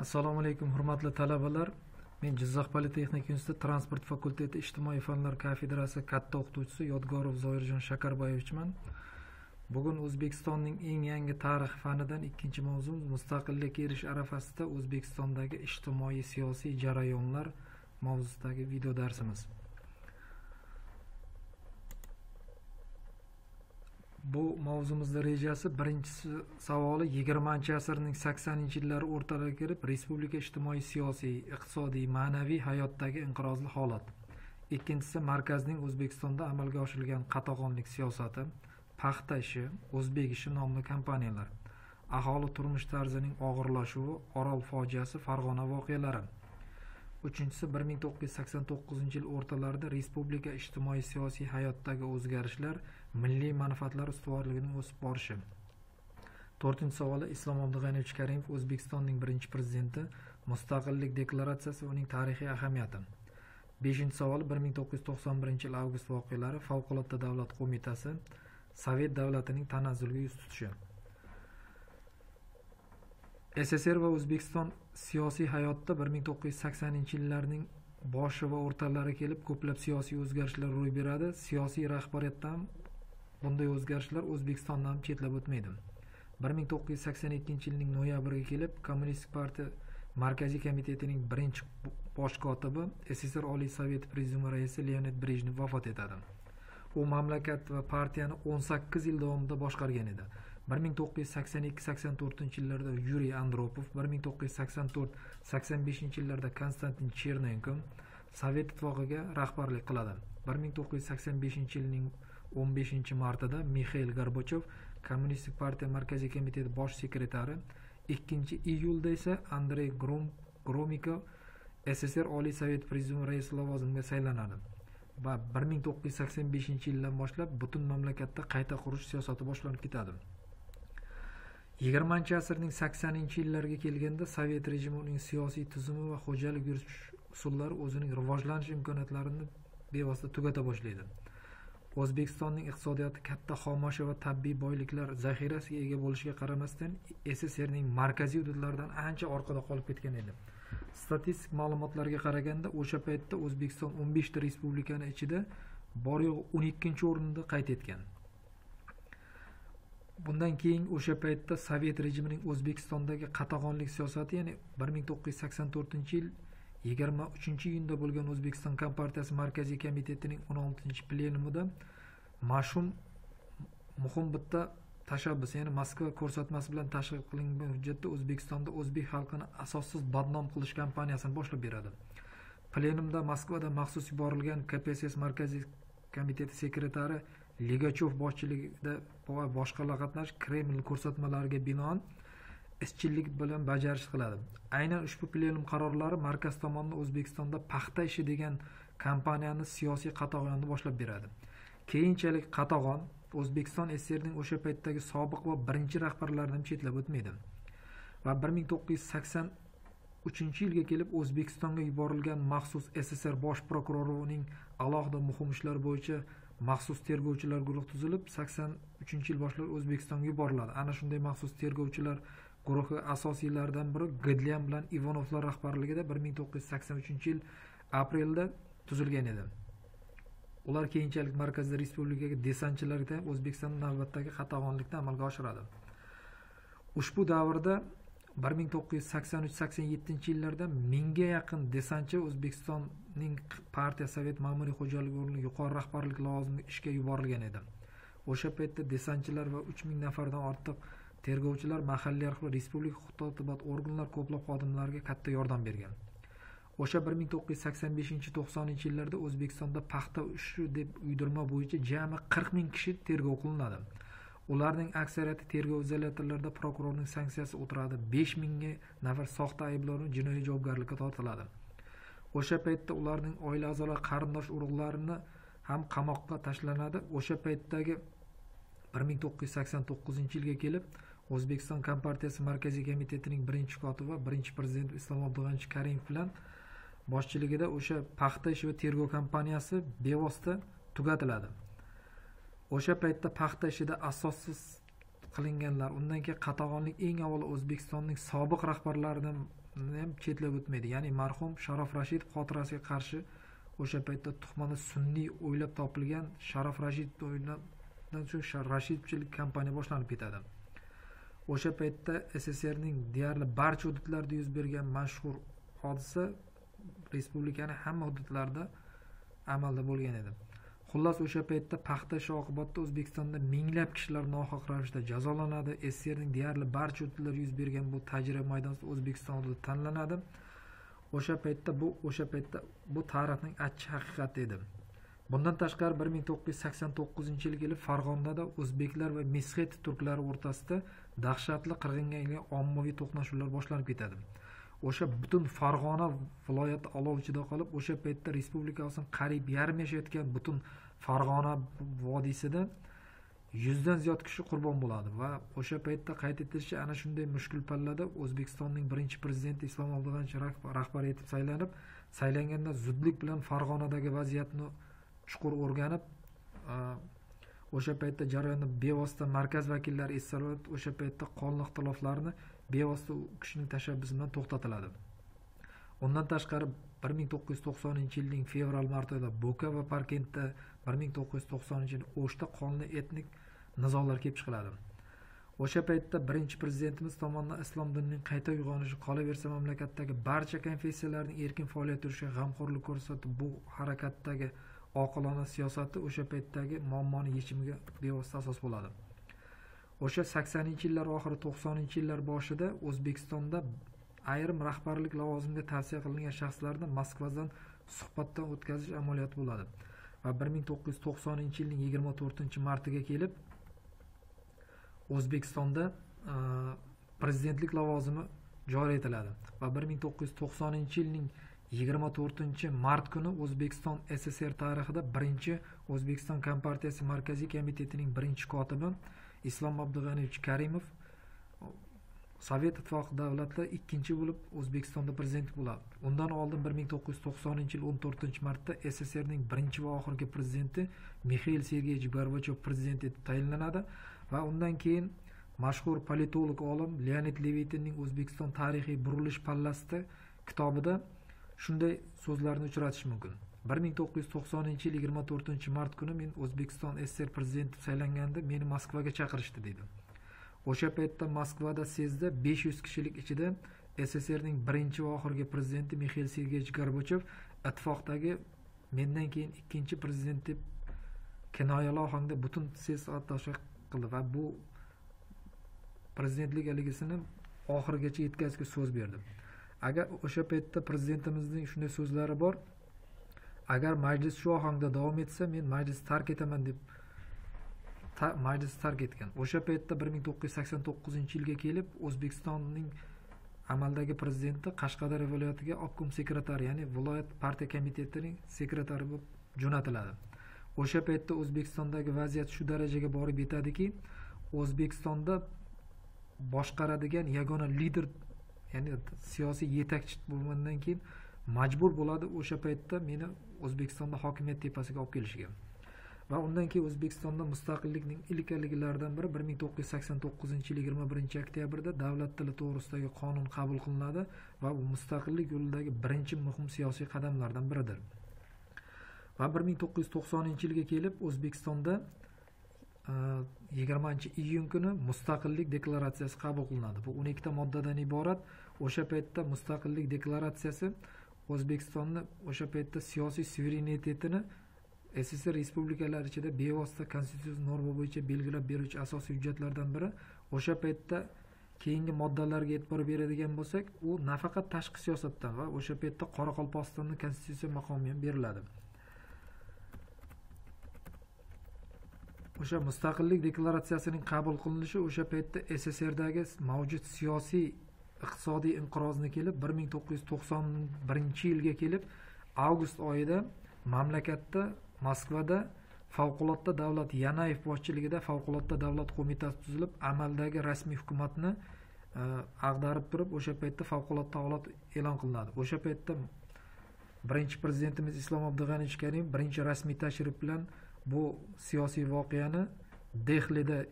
assalomu alaykum hurmatli talabalar. Men jizzax politexnika instituti transport fakulteti ijtimoiy fanlar kafedrasi katta o'qituvchisi yodgorov zoirjon shakarboyevichman bugun o'zbekistonning eng yangi tarix fanidan ikkinchi mavzumiz mustaqillikka erish arafasida o'zbekistondagi ijtimoiy siyosiy jarayonlar mavzusidagi video darsimiz. Bu mavzumizni rejasi birinchisi savoli yigirmanchi asrning saksoninchi yillari o'rtalariga kirib respublika ijtimoiy siyosiy iqtisodiy ma'naviy hayotdagi inqirozli holat. Ikkinchisi markazning o'zbekistonda amalga oshirilgan qatag'onlik siyosati paxta ishi o'zbek ishi nomli kompaniyalar aholi turmush tarzining og'irlashuvi orol fojiasi farg'ona voqealari. Uchinchisi bir ming to'qqiz yuz sakson to'qqizinchi yil o'rtalarida respublika ijtimoiy siyosiy hayotidagi o'zgarishlar milliy manfaatlar ustuvorligining o'sib borishi. To'rtinchi savoli islom abdug'aniyevich karimov o'zbekistonning birinchi prezidenti mustaqillik deklaratsiyasi va uning tarixiy ahamiyati. Beshinchi savol bir ming to'qqiz yuz to'qson birinchi yil avgust voqealari favqulodda davlat qo'mitasi sovet davlatining tanazzulga yuz tutishi. Sssr va o'zbekiston siyosiy hayotda bir ming to'qqiz yuz saksoninchi yillarning boshi va o'rtalari kelib ko'plab siyosiy o'zgarishlar ro'y beradi. Siyosiy rahbariyatdan bunday o'zgarishlar o'zbekistondan ham chetlab o'tmaydi. bir ming to'qqiz yuz sakson ikkinchi yilning noyabriga kelib kommunistik partiya markaziy komitetining birinchi bosh kotibi sssr oliy soveti prezidiumi raisi leonid brejnev vafot etadi. U mamlakat va partiyani o'n sakkiz yil davomida boshqargan edi. bir ming to'qqiz yuz sakson ikki sakson to'rtinchi yillarda yuriy andropov bir ming to'qqiz yuz sakson to'rt sakson beshinchi yillarda konstantin chernenko sovet ittifoqiga rahbarlik qiladi. bir ming to'qqiz yuz sakson beshinchi yilning o'n beshinchi martida mixail gorbachev kommunistik partiya markaziy komiteti bosh sekretari ikkinchi iyulda esa andrey gromiko sssr oliy sovet prezidiumi raisi lavozimiga saylanadi va bir ming to'qqiz yuz sakson beshinchi yildan boshlab butun mamlakatda qayta qurish siyosati boshlanib ketadi. Yigirmanchi asrning saksoninchi yillariga kelganda sovet rejimi uning siyosiy tuzumi va xo'jalik yuritish usullari o'zining rivojlanish imkoniyatlarini bevosita tugata boshlaydi. O'zbekistonning iqtisodiyoti katta xomashyo va tabiiy boyliklar zaxirasiga ega bo'lishiga qaramasdan sssrning markaziy hududlaridan ancha orqada qolib ketgan edi. Statistik ma'lumotlarga qaraganda o'sha paytda o'zbekiston o'n beshta respublikani ichida bor yo'g'i o'n ikkinchi o'rinda qayd etgan. Bundan keyin o'sha paytda sovet rejimining o'zbekistondagi qatag'onlik siyosati ya'ni bir ming to'qqiz yuz sakson to'rtinchi yil yigirma uchinchi iyunda bo'lgan o'zbekiston kompartiyasi markaziy komitetining o'n oltinchi plenumida mash'um muhim bitta tashabbus ya'ni moskva ko'rsatmasi bilan tashkil qilingan hujjatda o'zbekistonda o'zbek xalqini asossiz badnom qilish kampaniyasini boshlab beradi. Plenumda moskvada maxsus yuborilgan kpss markaziy komiteti sekretari ligachov boshchiligida va boshqalar qatnashib kreml ko'rsatmalariga binoan izchillik bilan bajarish qiladi. Aynan ushbu plenum qarorlari markaz tomonidan o'zbekistonda paxta ishi degan kompaniyani siyosiy qatag'onni boshlab beradi. Keyinchalik qatag'on o'zbekiston ssrning o'sha paytdagi sobiq va birinchi rahbarlaridan chetlab o'tmaydi. Va bir ming to'qqiz yuz sakson uchinchi yilga kelib o'zbekistonga yuborilgan maxsus sssr bosh prokurorining alohida muhim ishlar bo'yicha maxsus tergovchilar guruhi tuzilib sakson uchinchi yil boshlab o'zbekistonga yuboriladi. Ana shunday maxsus tergovchilar guruhi asosiylaridan biri gdlyan bilan ivanovlar rahbarligida bir ming to'qqiz yuz sakson uchinchi yil aprelda tuzilgan edi. Ular keyinchalik markaziy respublikaga desantchilarga o'zbekiston navbatdagi qatag'onlikni amalga oshiradi. Ushbu davrda bir ming to'qqiz yuz sakson uch sakson yettinchi yillarda mingga yaqin desantchi o'zbekistonning partiya sovet ma'muriy xo'jaligi o'rnida yuqori rahbarlik lavozimiga ishga yuborilgan edi. O'sha paytda desantchilar va uch ming nafardan ortiq tergovchilar mahalliy arxiv respublika huquq tartibot organlar ko'plab xodimlarga katta yordam bergan. O'sha bir ming to'qqiz yuz sakson beshinchi to'qsoninchi yillarda o'zbekistonda paxta ushi deb uydirma bo'yicha jami qirq ming kishi tergov qilinadi. Ularning aksariyati tergov izolyatorlarida prokurorning sanksiyasi o'tiradi. besh mingga nafar soxta ayblovni jinoiy javobgarlikka tortiladi. O'sha paytda ularning oila a'zolari qarindosh urug'larini ham qamoqqa tashlanadi. O'sha paytdagi bir ming to'qqiz yuz sakson to'qqizinchi yilga kelib o'zbekiston kompartiyasi markaziy komitetining birinchi kotibi birinchi prezidenti islom abdug'anich karimov bilan boshchiligida o'sha paxta ishi va tergov kompaniyasi bevosita tugatiladi. O'sha paytda paxta ishida asossiz qilinganlar undan keyin qatag'onlik eng avvalo o'zbekistonning sobiq rahbarlaridan ham chetlab o'tmaydi. Ya'ni marhum sharof rashidov xotirasiga qarshi o'sha paytda tuhmani sunniy o'ylab topilgan sharof rashidovdan shu rashidchilik kampaniya boshlanib ketadi. O'sha paytda sssrning deyarli barcha hududlarida yuz bergan mashhur hodisa respublikani hamma hududlarida amalda bo'lgan edi. Xullas o'sha paytda paxta ishi oqibatida o'zbekistonda minglab kishilar nohaq ravishda jazolanadi. Sssrning deyarli barcha hududlar yuz bergan bu tajriba maydonida o'zbekiston hududi tanlanadi. O'sha paytda bu o'sha paytda bu tarixning achchiq haqiqati edi. Bundan tashqari bir ming to'qqiz yuz sakson to'qqizinchi yilgi farg'onada o'zbeklar va mesxet turklari o'rtasida dahshatli qirg'inga aylangan ommaviy to'qnashuvlar boshlanib ketadi. O'sha butun farg'ona viloyati olov ichida qolib o'sha paytda respublikamizning qariyb yarim yashayotgan butun farg'ona vodiysida yuzdan ziyod kishi qurbon bo'ladi va o'sha paytda qayd etilishicha ana shunday mushkul pallada o'zbekistonning birinchi prezidenti islom abdug'anich rahbar etib saylanib saylanganda zudlik bilan farg'onadagi vaziyatni chuqur o'rganib o'sha paytda jarayonni bevosita markaz vakillari esga o'sha paytda qonli ixtiloflarini bevosita u kishining tashabbusi bilan to'xtatiladi. Undan tashqari bir ming to'qqiz yuz to'qsoninchi yilning fevral mart oyida bo'ka va parkentda bir ming to'qqiz yuz to'qsoninchi yil o'shda qonli etnik nizolar kelib chiqiladi. O'sha paytda birinchi prezidentimiz tomonidan islom dinining qayta uyg'onishi qolaversa mamlakatdagi barcha konfessiyalarning erkin faoliyat yurishiga g'amxo'rlik ko'rsatib bu harakatdagi oqilona siyosati o'sha paytdagi muammoni yechimiga bevosita asos bo'ladi. O'sha saksoninchi yillar oxiri to'qsoninchi yillar boshida o'zbekistonda ayrim rahbarlik lavozimiga tavsiya qilingan shaxslarni moskvadan suhbatdan o'tkazish amaliyoti bo'ladi va bir ming to'qqiz yuz to'qsoninchi yilning yigirma to'rtinchi martiga kelib o'zbekistonda e, prezidentlik lavozimi joriy etiladi va bir ming to'qqiz yuz to'qsoninchi yilning yigirma to'rtinchi mart kuni o'zbekiston ssr tarixida birinchi o'zbekiston kompartiyasi markaziy komitetining birinchi kotibi islom abdug'aniyevich karimov sovet ittifoqi davlatlar ikkinchi bo'lib o'zbekistonda prezident bo'ladi. Undan oldin bir ming to'qqiz yuz to'qsoninchi yil o'n to'rtinchi martda sssrning birinchi va oxirgi prezidenti mixail sergeyevich gorbachev prezident etib tayinlanadi va undan keyin mashhur politolog olim leonid levitinning o'zbekiston tarixiy burilish pallasida kitobida shunday so'zlarni uchratish mumkin. bir ming to'qqiz yuz to'qsoninchi yil yigirma to'rtinchi mart kuni men o'zbekiston ssr prezidenti saylanganda meni moskvaga chaqirishdi deydi o'sha paytda moskvada sezda besh yuz kishilik ichida sssrning birinchi va oxirgi prezidenti mixail sergeyevich gorbachev ittifoqdagi mendan keyin ikkinchi prezident deb kinoyali ohangda butun ses qildi va bu prezidentlik haligisini oxirigacha yetkazishga so'z berdi agar o'sha paytda prezidentimizning shunday so'zlari bor agar majlis shu ohangda davom etsa men majlisni tark etaman deb ta, majlisni tark etgan. O'sha paytda bir ming to'qqiz yuz sakson to'qqizinchi yilga kelib o'zbekistonning amaldagi prezidenti qashqadaryo viloyatiga obkom sekretari ya'ni viloyat partiya komitetining sekretari bo'lib jo'natiladi. O'sha paytda o'zbekistondagi vaziyat shu darajaga borib yetadiki o'zbekistonda boshqaradigan yagona lider ya'ni siyosiy yetakchi bo'lgandan keyin majbur bo'ladi o'sha paytda meni o'zbekistonda hokimiyat tepasiga olib kelishiga va undan keyin o'zbekistonda mustaqillikning ilk biri bir ming to'qqiz yuz sakson to'qqizinchi yil yigirma birinchi oktyabrda davlat tili to'g'risidagi qonun qabul qilinadi va bu mustaqillik yo'lidagi birinchi muhim siyosiy qadamlardan biridir. Va bir ming to'qqiz yuz to'qsoninchi yilga kelib o'zbekistonda e, yigirmanchi iyun kuni mustaqillik deklaratsiyasi qabul qilinadi. Bu o'n ikkita moddadan iborat o'sha paytda mustaqillik deklaratsiyasi o'zbekistonni o'sha paytda siyosiy suverenitetini sssr respublikalari ichida bevosita konstitutsiya norma bo'yicha belgilab beruvchi asosiy hujjatlardan biri. O'sha paytda keyingi moddalarga e'tibor beradigan bo'lsak u nafaqat tashqi siyosatdan va o'sha paytda qoraqalpog'istonni konstitutsiya maqomi ham beriladi. O'sha mustaqillik deklaratsiyasining qabul qilinishi o'sha paytda sssrdagi mavjud siyosiy iqtisodiy inqirozni kelib bir ming to'qqiz yuz to'qson birinchi yilga kelib avgust oyida mamlakatda moskvada favqulodda davlat yanayev boshchiligida favqulodda davlat qo'mitasi tuzilib amaldagi rasmiy hukumatni e, ag'darib turib o'sha paytda favqulodda holat e'lon qilinadi. O'sha paytda birinchi prezidentimiz islom abdug'aniyevich karimov birinchi rasmiy tashrif bilan bu siyosiy voqeani dehlida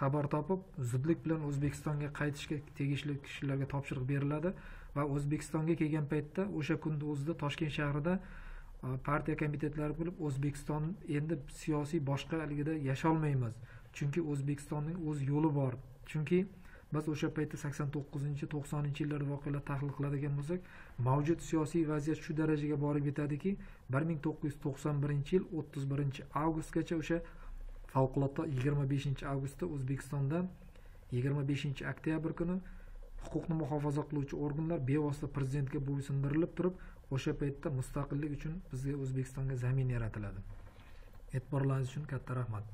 xabar topib zudlik bilan o'zbekistonga qaytishga tegishli kishilarga topshiriq beriladi va o'zbekistonga kelgan paytda o'sha kunni o'zida toshkent shahrida e, partiya komitetlari bo'lib o'zbekiston endi siyosiy boshqaligida yasholmaymiz. Chunki o'zbekistonning o'z yo'li bor. Chunki biz o'sha paytda sakson to'qqizinchi to'qsoninchi yillarda voqealar tahlil qiladigan bo'lsak mavjud siyosiy vaziyat shu darajaga borib yetadiki bir ming to'qqiz yuz to'qson birinchi yil o'ttiz birinchi avgustgacha o'sha favqulodda yigirma beshinchi avgustda o'zbekistonda yigirma beshinchi oktyabr kuni huquqni muhofaza qiluvchi organlar bevosita prezidentga bo'ysundirilib turib o'sha paytda mustaqillik uchun bizga o'zbekistonga zamin yaratiladi. E'tiborlaringiz uchun katta rahmat.